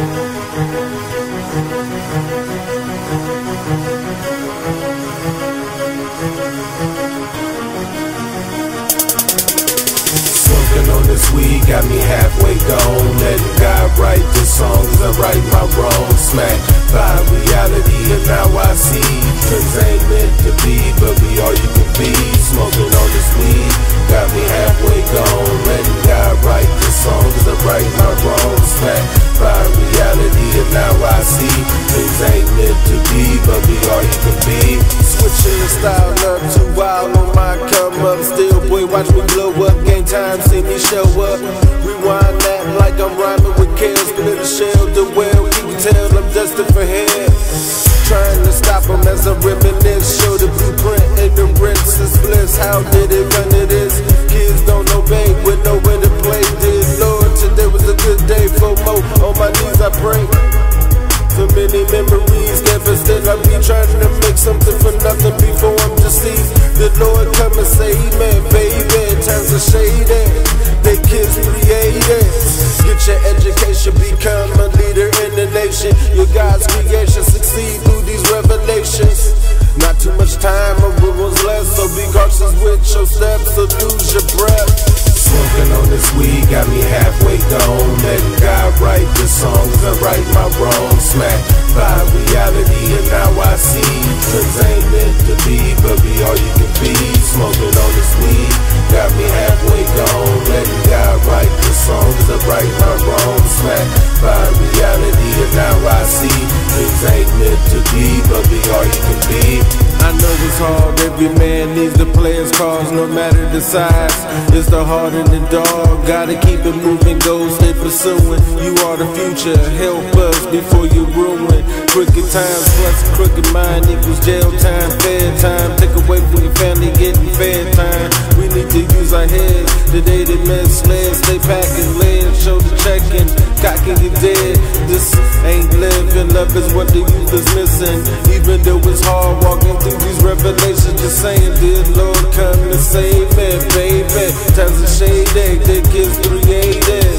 On this weed got me halfway gone. Letting God write the songs I write my wrong. Smack by reality, I see things ain't meant to be, but be all you can be. Switching style up too wild on my come up. Still, boy, watch me blow up. Game time, see me show up. Rewind that like I'm rhyming with Kale. Split the shell, the well. You can tell I'm destined for hell. Trying to stop him as I reminisce. Show the blueprint, ignorance is bliss. How did it run to this? Kids don't obey with nowhere to play. Dear Lord, today was a good day for more. On my knees, I pray. Many memories, never still I be trying to make something for nothing before I'm deceased. The Lord come and say, Amen, baby. Times are shaded, they kids created. Get your education, become a leader in the nation. Your God's creation, succeed through these revelations. Not too much time, it was less, so be cautious with your steps, or lose your breath. Smoking on this weed got me halfway gone. God write the songs I write my wrong. Smack by reality, and now I see things ain't meant to be, but be all you can be. Smoking on this weed got me halfway gone. Letting God write the songs I write my wrong. Smack by reality, and now I see things ain't meant to be every man needs to play his cards, no matter the size. It's the heart and the dog, gotta keep it moving, go stay pursuing. You are the future, help us before you ruin. Crooked times plus crooked mind equals jail time, fair time. Take away from your family, getting fair time. We need to use our heads, the day they misled. Stay packing legs, shoulder checking, cocking you dead. Lord, come and save me, baby. Times of shade, the kids created.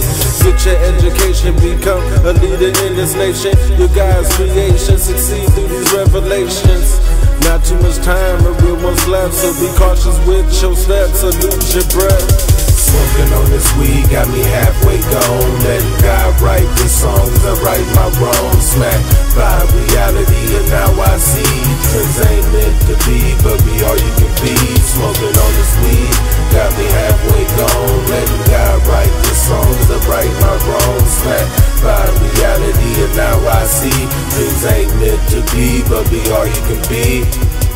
Get your education, become a leader in this nation. Your God's creation, succeed through these revelations. Not too much time, a real one's left, so be cautious with your steps or lose your breath. Smoking on this weed got me halfway gone. Letting God write the songs I write my wrong. Smack by reality, and now things ain't meant to be, but be all you can be.